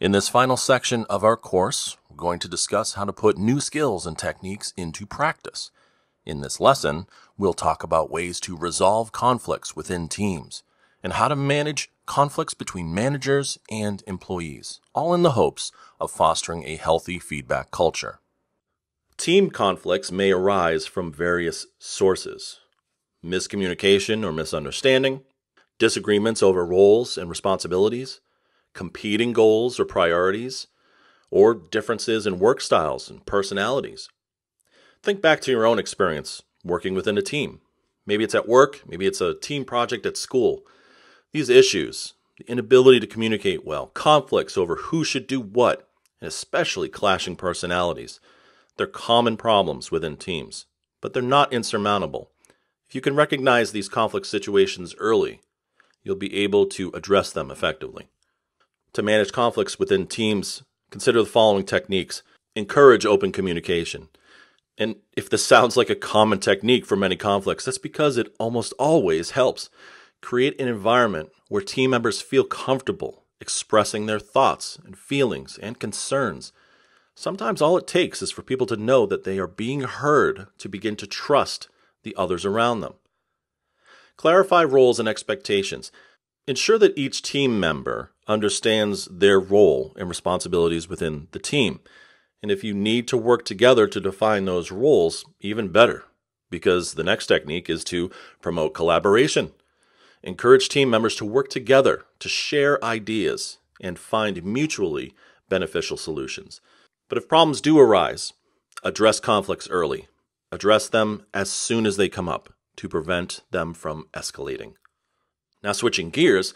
In this final section of our course, we're going to discuss how to put new skills and techniques into practice. In this lesson, we'll talk about ways to resolve conflicts within teams and how to manage conflicts between managers and employees, all in the hopes of fostering a healthy feedback culture. Team conflicts may arise from various sources miscommunication or misunderstanding, disagreements over roles and responsibilities, competing goals or priorities, or differences in work styles and personalities. Think back to your own experience working within a team. Maybe it's at work, maybe it's a team project at school. These issues, the inability to communicate well, conflicts over who should do what, and especially clashing personalities, they're common problems within teams, but they're not insurmountable. If you can recognize these conflict situations early, you'll be able to address them effectively. To manage conflicts within teams, consider the following techniques. Encourage open communication. And if this sounds like a common technique for many conflicts, that's because it almost always helps. Create an environment where team members feel comfortable expressing their thoughts and feelings and concerns. Sometimes all it takes is for people to know that they are being heard to begin to trust the others around them. Clarify roles and expectations. Ensure that each team member understands their role and responsibilities within the team. And if you need to work together to define those roles, even better, because the next technique is to promote collaboration. Encourage team members to work together to share ideas and find mutually beneficial solutions. But if problems do arise, address conflicts early. Address them as soon as they come up to prevent them from escalating. Now, switching gears,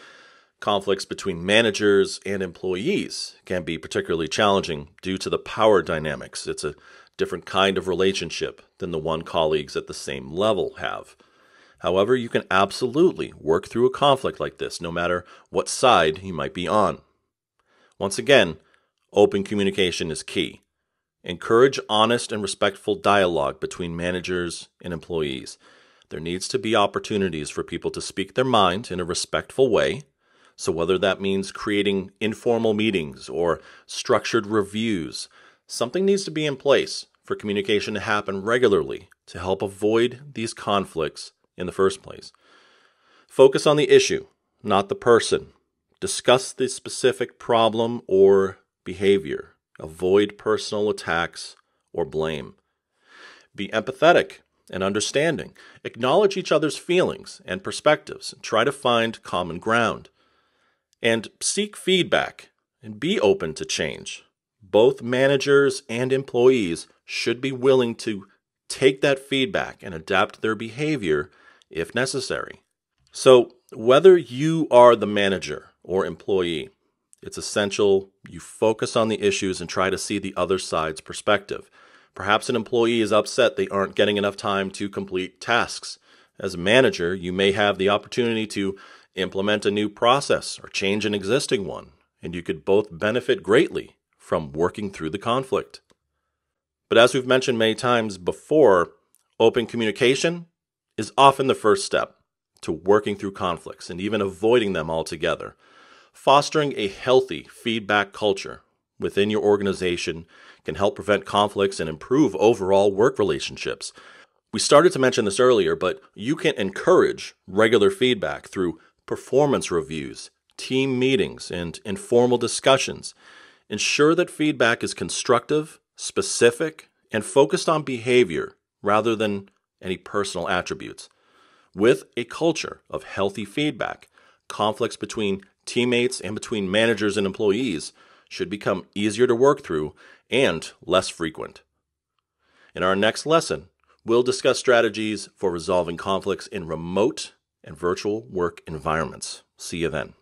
conflicts between managers and employees can be particularly challenging due to the power dynamics. It's a different kind of relationship than the one colleagues at the same level have. However, you can absolutely work through a conflict like this, no matter what side you might be on. Once again, open communication is key. Encourage honest and respectful dialogue between managers and employees. There needs to be opportunities for people to speak their mind in a respectful way. So, whether that means creating informal meetings or structured reviews, something needs to be in place for communication to happen regularly to help avoid these conflicts in the first place. Focus on the issue, not the person. Discuss the specific problem or behavior. Avoid personal attacks or blame. Be empathetic and understanding. Acknowledge each other's feelings and perspectives try to find common ground. And seek feedback and be open to change. Both managers and employees should be willing to take that feedback and adapt their behavior if necessary. So, whether you are the manager or employee, it's essential you focus on the issues and try to see the other side's perspective. Perhaps an employee is upset they aren't getting enough time to complete tasks. As a manager, you may have the opportunity to implement a new process or change an existing one, and you could both benefit greatly from working through the conflict. But as we've mentioned many times before, open communication is often the first step to working through conflicts and even avoiding them altogether. Fostering a healthy feedback culture within your organization can help prevent conflicts and improve overall work relationships. We started to mention this earlier, but you can encourage regular feedback through performance reviews, team meetings, and informal discussions. Ensure that feedback is constructive, specific, and focused on behavior rather than any personal attributes. With a culture of healthy feedback, conflicts between teammates, and between managers and employees should become easier to work through and less frequent. In our next lesson, we'll discuss strategies for resolving conflicts in remote and virtual work environments. See you then.